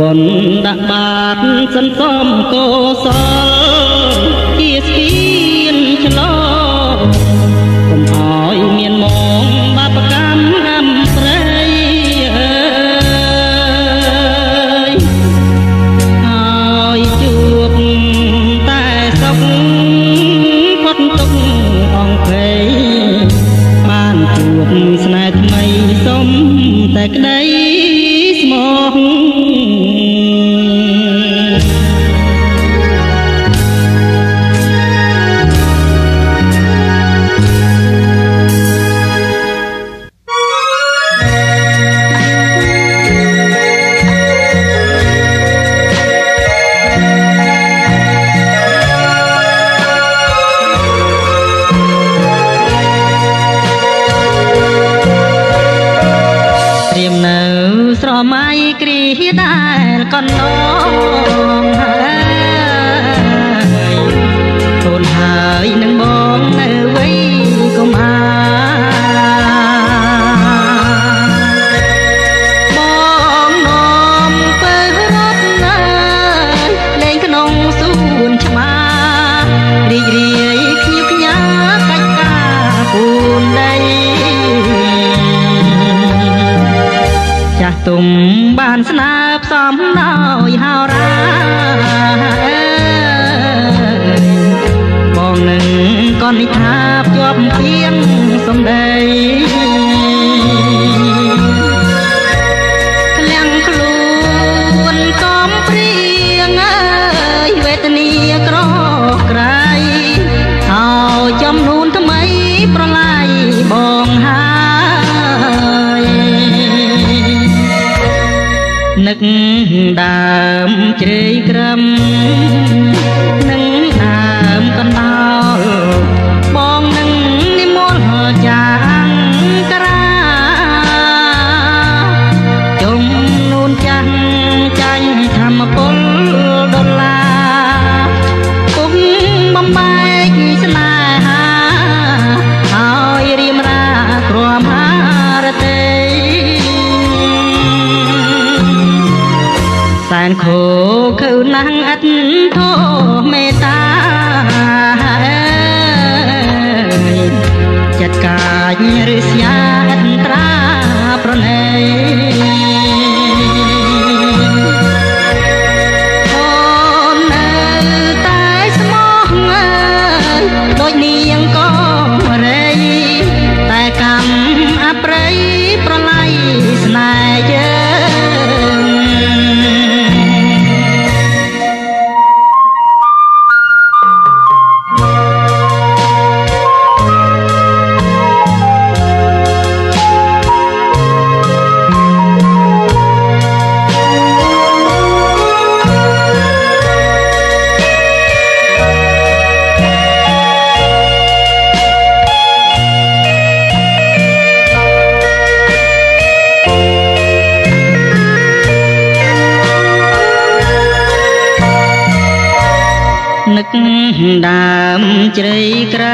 បុណ្យដាក់បាតសន្សំកុសល មៃគ្រីដែលកណ្ដោ ជ្រៃក្រំ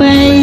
បា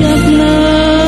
ចាប់ណា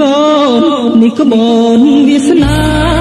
កូននេះក្បូនវាសនា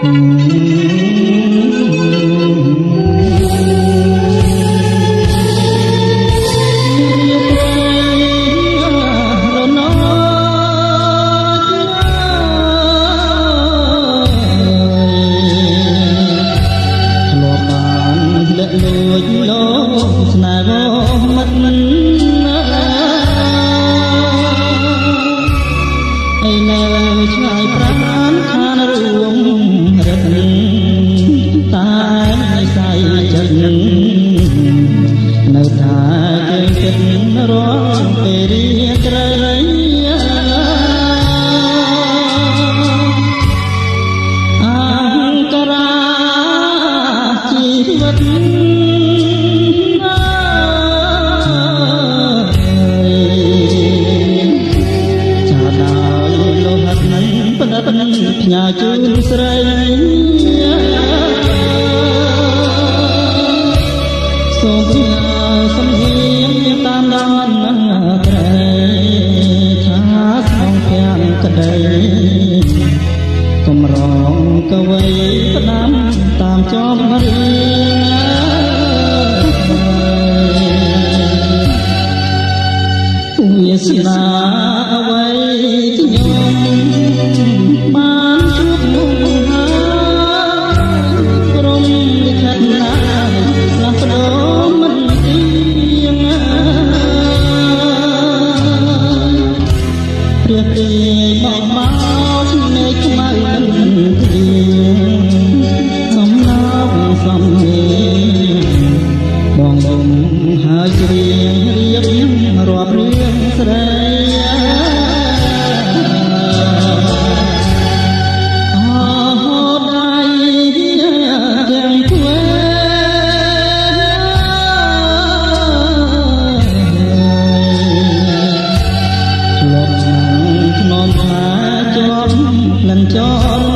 Mm-hmm. កំរងកវីផ្ដាំតាមចប់រៀងវាស្នា Don't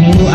pemilu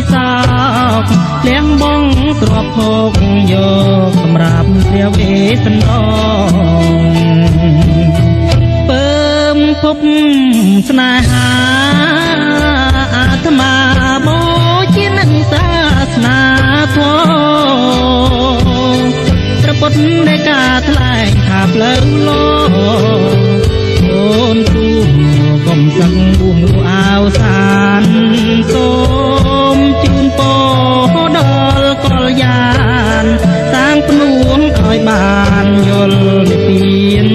យសោកលៀងបងទ្របភោគយកសម្រាប់ព្រះវេសន្តពើមភពស្នេហាអាត្មាបូជានឹងសាសនាធម៌ព្រះពុទ្ធដែលការថ្លែងថាផ្លូវលោកអូនគូកុំសឹងរួមលូអាវសានសូ យានសាងភ្នួងឲ្យបានយល់និព្វាន